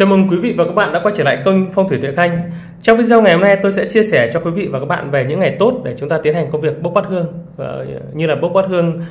Chào mừng quý vị và các bạn đã quay trở lại kênh Phong thủy Tuệ Khanh. Trong video ngày hôm nay tôi sẽ chia sẻ cho quý vị và các bạn về những ngày tốt để chúng ta tiến hành công việc bốc bát hương ờ, như là bốc bát hương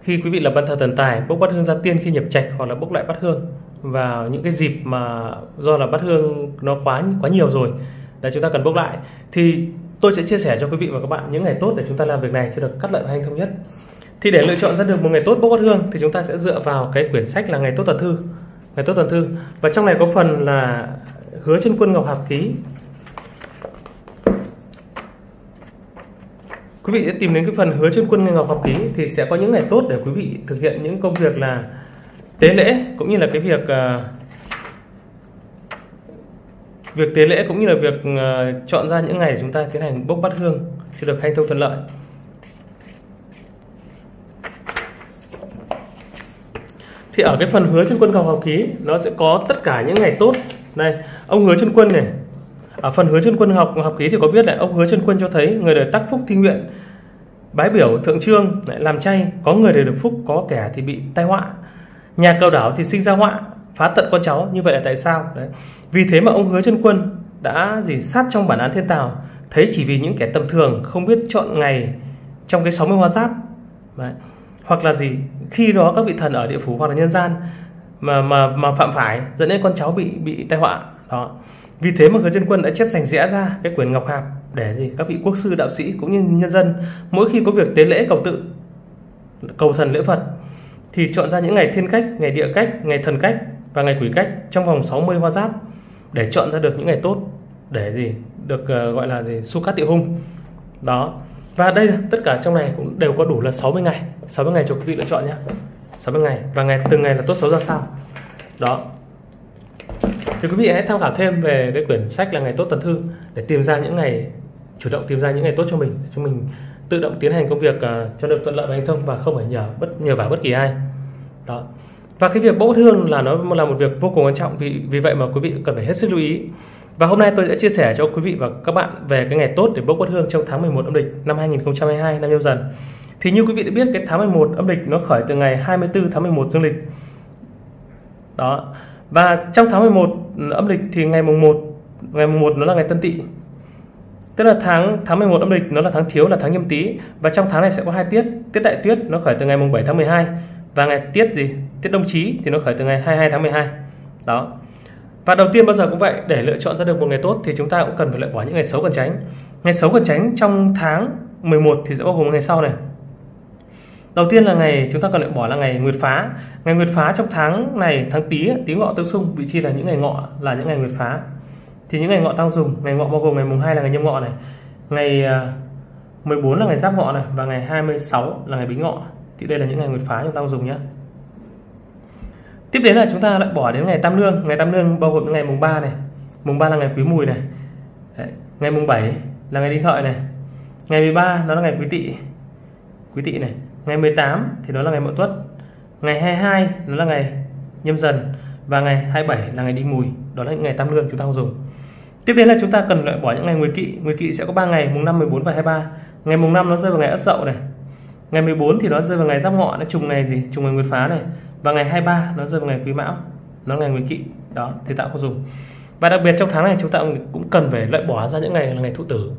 khi quý vị là ban thờ thần tài, bốc bát hương gia tiên khi nhập trạch hoặc là bốc lại bát hương vào những cái dịp mà do là bát hương nó quá quá nhiều rồi để chúng ta cần bốc lại thì tôi sẽ chia sẻ cho quý vị và các bạn những ngày tốt để chúng ta làm việc này cho được cắt lợi và hành thông nhất. Thì để lựa chọn ra được một ngày tốt bốc bát hương thì chúng ta sẽ dựa vào cái quyển sách là ngày tốt tật thư ngày tốt toàn thư. Và trong này có phần là hứa trên quân ngọc hạp ký. Quý vị sẽ tìm đến cái phần hứa trên quân ngọc hạp ký thì sẽ có những ngày tốt để quý vị thực hiện những công việc là tế lễ cũng như là cái việc uh, việc tế lễ cũng như là việc uh, chọn ra những ngày chúng ta tiến hành bốc bát hương cho được hanh thông thuận lợi. Thì ở cái phần hứa chân quân cầu học ký, nó sẽ có tất cả những ngày tốt. Này, ông hứa chân quân này. Ở phần hứa chân quân học học ký thì có viết là ông hứa chân quân cho thấy người đời tác phúc thi nguyện, bái biểu thượng trương, lại làm chay, có người đời được phúc, có kẻ thì bị tai họa. Nhà cầu đảo thì sinh ra họa, phá tận con cháu, như vậy là tại sao? Đấy. Vì thế mà ông hứa chân quân đã gì sát trong bản án thiên tào, thấy chỉ vì những kẻ tầm thường không biết chọn ngày trong cái 60 hoa giáp. Đấy hoặc là gì khi đó các vị thần ở địa phủ hoặc là nhân gian mà mà mà phạm phải dẫn đến con cháu bị bị tai họa đó. Vì thế mà hứa chân quân đã chép rành rẽ ra cái quyển ngọc hạp để gì? Các vị quốc sư đạo sĩ cũng như nhân dân mỗi khi có việc tế lễ cầu tự cầu thần lễ phật thì chọn ra những ngày thiên cách ngày địa cách ngày thần cách và ngày quỷ cách trong vòng 60 hoa giáp để chọn ra được những ngày tốt để gì? Được uh, gọi là gì? Su cát tiệu hung. Đó và đây tất cả trong này cũng đều có đủ là 60 ngày. 60 ngày cho quý vị lựa chọn nhé. 60 ngày. Và ngày từng ngày là tốt xấu ra sao. Đó. Thì quý vị hãy tham khảo thêm về cái quyển sách là ngày tốt tuần thư để tìm ra những ngày chủ động tìm ra những ngày tốt cho mình để cho mình tự động tiến hành công việc uh, cho được thuận lợi và hành thông và không phải nhờ bất nhờ vào bất kỳ ai. Đó. Và cái việc bốc hương là nó là một việc vô cùng quan trọng. Vì vì vậy mà quý vị cần phải hết sức lưu ý và hôm nay tôi sẽ chia sẻ cho quý vị và các bạn về cái ngày tốt để bốc quất hương trong tháng 11 âm lịch năm 2022 năm nhâm dần. Thì như quý vị đã biết, cái tháng 11 âm lịch nó khởi từ ngày 24 tháng 11 dương lịch. Đó. Và trong tháng 11 âm lịch thì ngày mùng 1 ngày mùng 1 nó là ngày Tân Tỵ. Tức là tháng tháng 11 âm lịch nó là tháng thiếu, là tháng nhâm tý và trong tháng này sẽ có hai tiết. Tiết đại tuyết nó khởi từ ngày mùng 7 tháng 12 và ngày tiết gì? Tiết đông chí thì nó khởi từ ngày 22 tháng 12. Đó. Và đầu tiên bao giờ cũng vậy, để lựa chọn ra được một ngày tốt thì chúng ta cũng cần phải loại bỏ những ngày xấu cần tránh. Ngày xấu cần tránh trong tháng 11 thì sẽ bao gồm ngày sau này. Đầu tiên là ngày chúng ta cần loại bỏ là ngày Nguyệt phá. Ngày Nguyệt phá trong tháng này, tháng Tý, Tý ngọ tương xung, vị trí là những ngày ngọ là những ngày Nguyệt phá. Thì những ngày ngọ tăng dùng, ngày ngọ bao gồm ngày mùng 2 là ngày nhâm ngọ này, ngày à, 14 là ngày giáp ngọ này và ngày 26 là ngày bính ngọ. Thì đây là những ngày Nguyệt phá chúng ta dùng nhé tiếp đến là chúng ta lại bỏ đến ngày tam lương. Ngày tam lương bao gồm ngày mùng 3 này. Mùng 3 là ngày quý mùi này. Đấy. ngày mùng 7 là ngày đinh hợi này. Ngày 13 nó là ngày quý tỵ. Quý tỵ này. Ngày 18 thì nó là ngày mậu tuất. Ngày 22 nó là ngày nhâm dần. Và ngày 27 là ngày đinh mùi. Đó là những ngày tam lương chúng ta không dùng. Tiếp đến là chúng ta cần loại bỏ những ngày nguyệt kỵ. Nguyệt kỵ sẽ có 3 ngày, mùng 5 14 và 23 ngày mùng 5 nó rơi vào ngày ất dậu này. Ngày 14 thì nó rơi vào ngày giáp ngọ. Nó trùng ngày gì? Trùng ngày nguyệt phá này và ngày 23 nó rơi vào ngày quý mão nó ngày nguyên kỵ đó thì tạo không dùng và đặc biệt trong tháng này chúng ta cũng cần phải loại bỏ ra những ngày là ngày thụ tử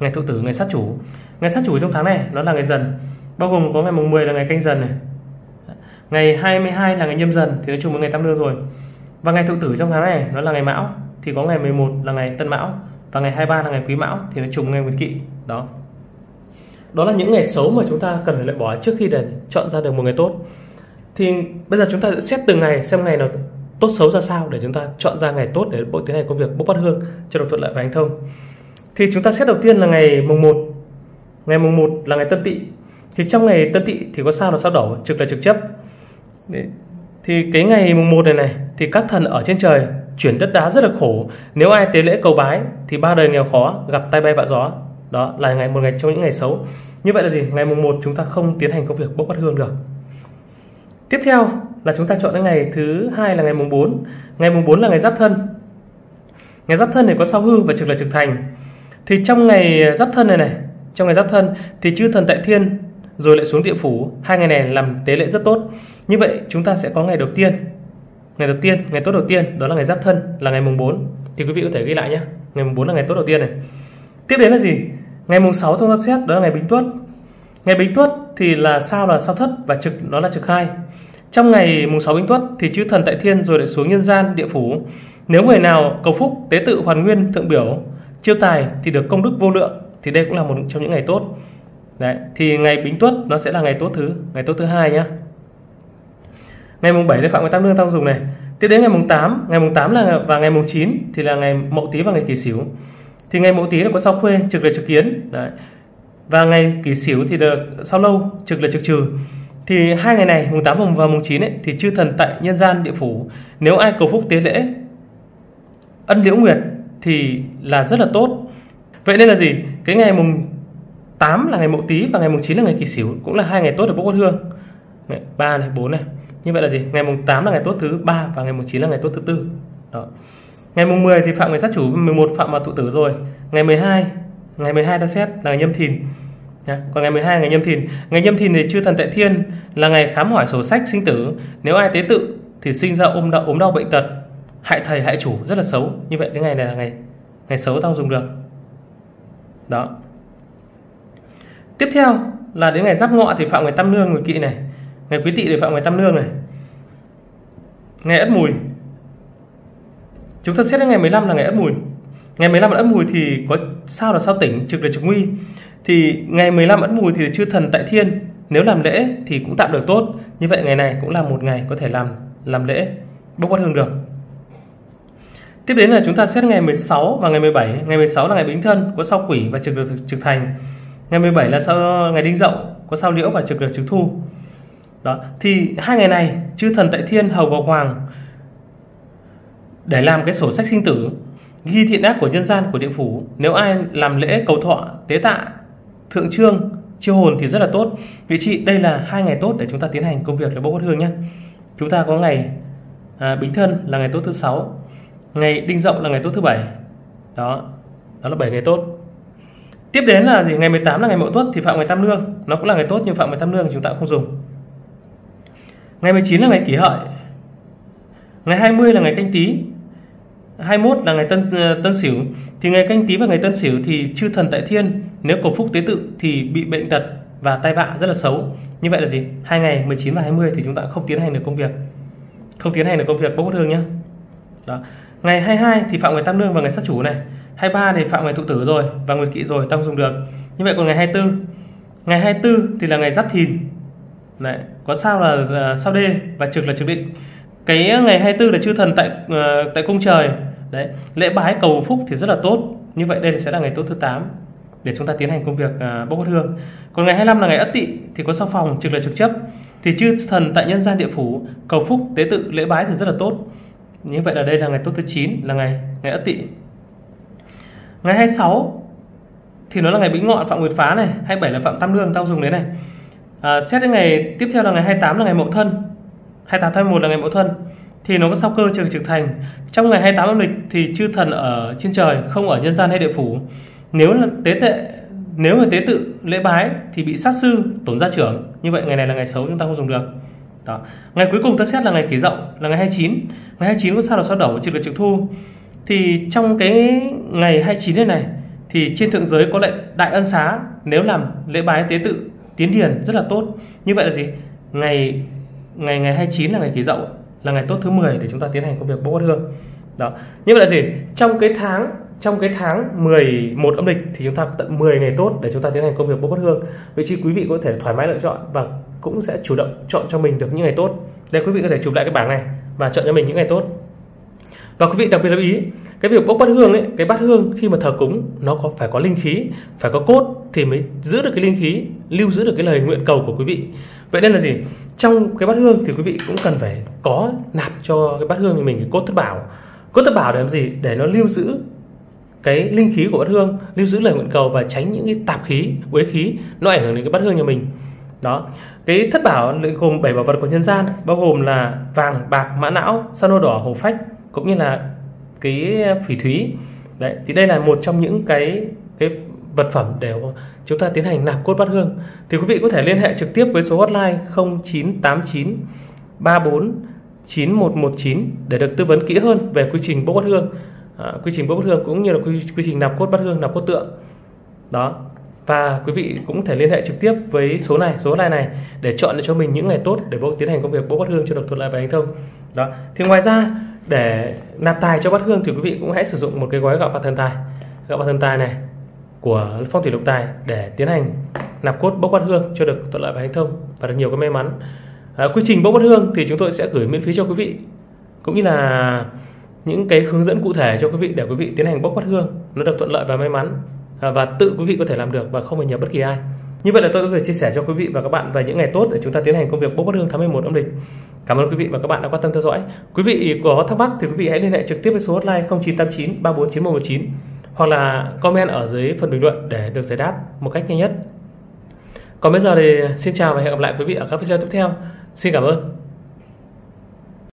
ngày thụ tử ngày sát chủ ngày sát chủ trong tháng này nó là ngày dần bao gồm có ngày mùng 10 là ngày canh dần này ngày 22 là ngày nhâm dần thì nói chung với ngày tam lương rồi và ngày thụ tử trong tháng này nó là ngày mão thì có ngày 11 là ngày tân mão và ngày 23 là ngày quý mão thì nó trùng ngày nguyệt kỵ đó đó là những ngày xấu mà chúng ta cần phải loại bỏ trước khi để chọn ra được một ngày tốt thì bây giờ chúng ta sẽ xét từng ngày xem ngày nào tốt xấu ra sao để chúng ta chọn ra ngày tốt để bộ tiến hành công việc bốc bắt hương cho được thuận lợi và hành thông. Thì chúng ta xét đầu tiên là ngày mùng 1 ngày mùng 1 là ngày tân tỵ. Thì trong ngày tân tỵ thì có sao là sao đổ trực là trực chấp. Thì cái ngày mùng 1 này này, thì các thần ở trên trời chuyển đất đá rất là khổ. Nếu ai tế lễ cầu bái thì ba đời nghèo khó gặp tay bay vạ gió. Đó là ngày, một ngày trong những ngày xấu. Như vậy là gì? Ngày mùng 1 chúng ta không tiến hành công việc bốc bắt hương được. Tiếp theo là chúng ta chọn đến ngày thứ hai là ngày mùng 4. Ngày mùng 4 là ngày Giáp Thân. Ngày Giáp Thân này có sao hư và trực là trực thành. Thì trong ngày Giáp Thân này này, trong ngày Giáp Thân thì chư thần tại thiên rồi lại xuống địa phủ, hai ngày này làm tế lễ rất tốt. Như vậy chúng ta sẽ có ngày đầu tiên. ngày đầu tiên ngày tốt đầu tiên đó là ngày giáp thân là ngày mùng 4 thì quý vị có thể ghi lại nhé ngày mùng 4 là ngày tốt đầu tiên này tiếp đến là gì ngày mùng 6 thông xét đó là ngày bính tuất ngày bính tuất thì là sao là sao thất và trực nó là trực hai trong ngày mùng 6 bính tuất thì chư thần tại thiên rồi lại xuống nhân gian địa phủ. Nếu người nào cầu phúc tế tự hoàn nguyên thượng biểu, chiêu tài thì được công đức vô lượng, thì đây cũng là một trong những ngày tốt. Đấy, thì ngày bính tuất nó sẽ là ngày tốt thứ, ngày tốt thứ hai nhá. Ngày mùng 7 là phạm ngày tam lương tăng dùng này. Tiếp đến ngày mùng 8 ngày mùng 8 là và ngày mùng 9 thì là ngày mậu tý và ngày kỷ sửu. Thì ngày mậu tý là có sao khuê, trực là trực kiến. Đấy. Và ngày kỷ sửu thì được sao lâu, trực là trực trừ thì hai ngày này mùng 8 và mùng 9 ấy, thì chư thần tại nhân gian địa phủ nếu ai cầu phúc tế lễ ân liễu nguyệt thì là rất là tốt. Vậy nên là gì? Cái ngày mùng 8 là ngày mậu tý và ngày mùng 9 là ngày kỷ sửu cũng là hai ngày tốt để bốc quân hương. Ba này bốn này. Như vậy là gì? Ngày mùng 8 là ngày tốt thứ ba và ngày mùng 9 là ngày tốt thứ tư. Đó. Ngày mùng 10 thì phạm người sát chủ 11 phạm vào tụ tử rồi. Ngày 12 ngày 12 ta xét là ngày nhâm thìn còn ngày 12 ngày nhâm thìn. Ngày nhâm thìn thì chư thần tại thiên là ngày khám hỏi sổ sách sinh tử. Nếu ai tế tự thì sinh ra ôm đau, ốm đau bệnh tật. Hại thầy hại chủ rất là xấu. Như vậy cái ngày này là ngày ngày xấu tao dùng được. Đó. Tiếp theo là đến ngày giáp ngọ thì phạm ngày tam nương người kỵ này. Ngày quý tỵ thì phạm ngày tam nương này. Ngày ất mùi. Chúng ta xét đến ngày 15 là ngày ất mùi ngày 15 ất mùi thì có sao là sao tỉnh? Trực là trực nguy. Thì ngày 15 ất mùi thì chư thần tại thiên. Nếu làm lễ thì cũng tạm được tốt. Như vậy ngày này cũng là một ngày có thể làm làm lễ, bốc quan hương được. Tiếp đến là chúng ta xét ngày 16 và ngày 17 ngày 16 là ngày bính thân, có sao quỷ và trực được trực thành. Ngày 17 là sao, ngày đinh dậu, có sao liễu và trực được trực thu. Đó, thì hai ngày này, chư thần tại thiên hầu và hoàng để làm cái sổ sách sinh tử ghi thiện ác của nhân gian của địa phủ. Nếu ai làm lễ cầu thọ tế tạ thượng trương chiêu hồn thì rất là tốt. Vị chị đây là hai ngày tốt để chúng ta tiến hành công việc là bốc bát hương nhé chúng ta có ngày à, bính thân là ngày tốt thứ sáu ngày đinh dậu là ngày tốt thứ bảy. Đó đó là 7 ngày tốt. Tiếp đến là gì? Ngày 18 là ngày mậu tuất thì phạm ngày tam lương. Nó cũng là ngày tốt nhưng phạm ngày tam lương chúng ta cũng không dùng. Ngày 19 là ngày kỷ hợi. Ngày 20 là ngày canh tí. 21 là ngày tân ờ, tân sửu. Thì ngày canh tý và ngày tân sửu thì chư thần tại thiên nếu cầu phúc tế tự thì bị bệnh tật và tai vạ rất là xấu. Như vậy là gì? Hai ngày 19 và 20 thì chúng ta không tiến hành được công việc. Không tiến hành được công việc bốc hương nhé đó. Ngày 22 thì phạm ngày tam lương và ngày sát chủ này. 23 thì phạm ngày tụ tử rồi và nguyệt kỵ rồi tăng dùng được. Như vậy còn ngày 24 ngày 24 thì là ngày giáp thìn. Đấy, có sao là sao đê và trực là trực định. Cái ngày 24 là chư thần tại uh, tại cung trời đấy lễ bái cầu phúc thì rất là tốt. Như vậy đây sẽ là ngày tốt thứ 8 để chúng ta tiến hành công việc à, bốc hương. Còn ngày 25 là ngày ất tỵ thì có sao phòng trực là trực chấp. Thì chư thần tại nhân gian địa phủ cầu phúc tế tự lễ bái thì rất là tốt. Như vậy là đây là ngày tốt thứ 9 là ngày ngày ất tỵ. Ngày 26 thì nó là ngày bính ngọ phạm nguyệt phá này 27 là phạm tam lương tao dùng đấy này. À, xét đến ngày tiếp theo là ngày 28 là ngày mậu thân. 28 tháng 1 là ngày mậu thân thì nó có sao cơ trường trực thành. Trong ngày 28 âm lịch thì chư thần ở trên trời, không ở nhân gian hay địa phủ. Nếu là tế tệ, nếu người tế tự lễ bái thì bị sát sư tổn gia trưởng. Như vậy ngày này là ngày xấu, chúng ta không dùng được. Đó. ngày cuối cùng ta xét là ngày kỷ dậu, là ngày 29 ngày 29 có sao là sao đổ trực được trực thu. Thì trong cái ngày 29 này này, thì trên thượng giới có lệnh đại ân xá, nếu làm lễ bái tế tự, tiến điền, rất là tốt. Như vậy là gì? Ngày ngày ngày 29 là ngày kỷ dậu là ngày tốt thứ 10 để chúng ta tiến hành công việc bốc bát hương. Đó. Như vậy là gì? Trong cái tháng, trong cái tháng 11 âm lịch thì chúng ta tận 10 ngày tốt để chúng ta tiến hành công việc bốc bát hương. Vị chi quý vị có thể thoải mái lựa chọn và cũng sẽ chủ động chọn cho mình được những ngày tốt. Đây, quý vị có thể chụp lại cái bảng này và chọn cho mình những ngày tốt. Và quý vị đặc biệt lưu ý, cái việc bốc bát hương ấy, cái bát hương khi mà thờ cúng, nó có phải có linh khí, phải có cốt thì mới giữ được cái linh khí, lưu giữ được cái lời nguyện cầu của quý vị. Vậy nên là gì? Trong cái bát hương thì quý vị cũng cần phải có nạp cho cái bát hương của mình cái cốt thất bảo cốt thất bảo để làm gì? Để nó lưu giữ cái linh khí của bát hương, lưu giữ lời nguyện cầu và tránh những cái tạp khí, uế khí nó ảnh hưởng đến cái bát hương nhà mình. Đó. Cái thất bảo gồm bảy bảo vật của nhân gian, bao gồm là vàng, bạc, mã não, sa hô đỏ hồ phách, cũng như là cái phỉ thúy. Đấy, thì đây là một trong những cái cái vật phẩm để chúng ta tiến hành nạp cốt bát hương thì quý vị có thể liên hệ trực tiếp với số hotline 0989 34 9119 để được tư vấn kỹ hơn về quy trình bốc bát hương, à, quy trình bốc bát hương cũng như là quy, quy trình nạp cốt bát hương, nạp cốt tượng. Đó. Và quý vị cũng thể liên hệ trực tiếp với số này, số hotline này để chọn cho mình những ngày tốt để bốc tiến hành công việc bốc bát hương cho được thuận lợi và hành thông. Đó. Thì ngoài ra để nạp tài cho bát hương thì quý vị cũng hãy sử dụng một cái gói gạo phạt thần tài, gạo phạt thần tài này của phong thủy lục tài để tiến hành nạp cốt bốc bát hương cho được thuận lợi và hành thông và được nhiều cái may mắn à, quy trình bốc bát hương thì chúng tôi sẽ gửi miễn phí cho quý vị cũng như là những cái hướng dẫn cụ thể cho quý vị để quý vị tiến hành bốc bát hương nó được thuận lợi và may mắn à, và tự quý vị có thể làm được và không phải nhờ bất kỳ ai như vậy là tôi đã vừa chia sẻ cho quý vị và các bạn về những ngày tốt để chúng ta tiến hành công việc bốc quan hương tháng 11 âm lịch. Cảm ơn quý vị và các bạn đã quan tâm theo dõi. Quý vị có thắc mắc thì quý vị hãy liên hệ trực tiếp với số hotline 0989 349 119 hoặc là comment ở dưới phần bình luận để được giải đáp một cách nhanh nhất. Còn bây giờ thì xin chào và hẹn gặp lại quý vị ở các video tiếp theo. Xin cảm ơn.